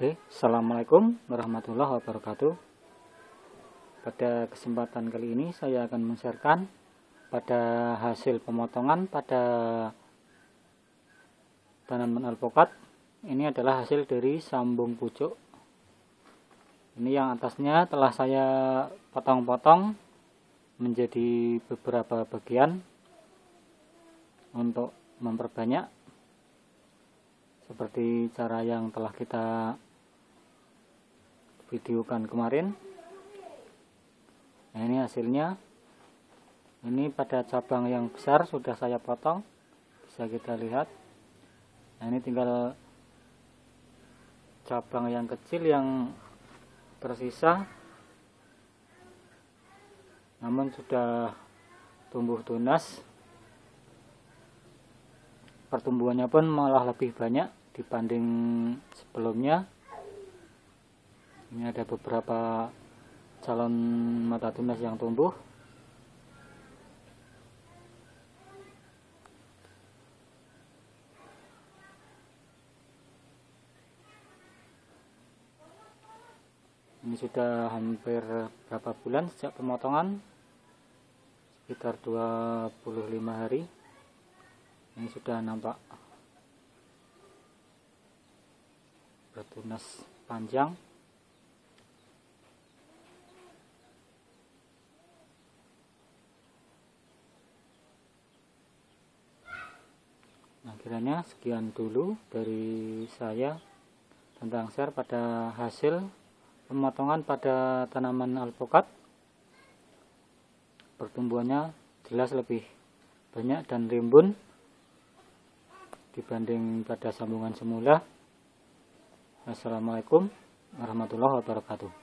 Oke, Assalamualaikum warahmatullahi wabarakatuh. Pada kesempatan kali ini saya akan men-sharekan pada hasil pemotongan pada tanaman alpukat. Ini adalah hasil dari sambung pucuk. Ini yang atasnya telah saya potong-potong menjadi beberapa bagian untuk memperbanyak seperti cara yang telah kita videokan kemarin. Nah ini hasilnya. Ini pada cabang yang besar sudah saya potong. Bisa kita lihat. Nah ini tinggal cabang yang kecil yang tersisa. Namun sudah tumbuh tunas. Pertumbuhannya pun malah lebih banyak dibanding sebelumnya ini ada beberapa calon mata tunas yang tumbuh. Ini sudah hampir berapa bulan sejak pemotongan? Sekitar 25 hari. Ini sudah nampak bertunas panjang kiranya sekian dulu dari saya tentang share pada hasil pemotongan pada tanaman alpukat. Pertumbuhannya jelas lebih banyak dan rimbun dibanding pada sambungan semula. Assalamualaikum warahmatullahi wabarakatuh.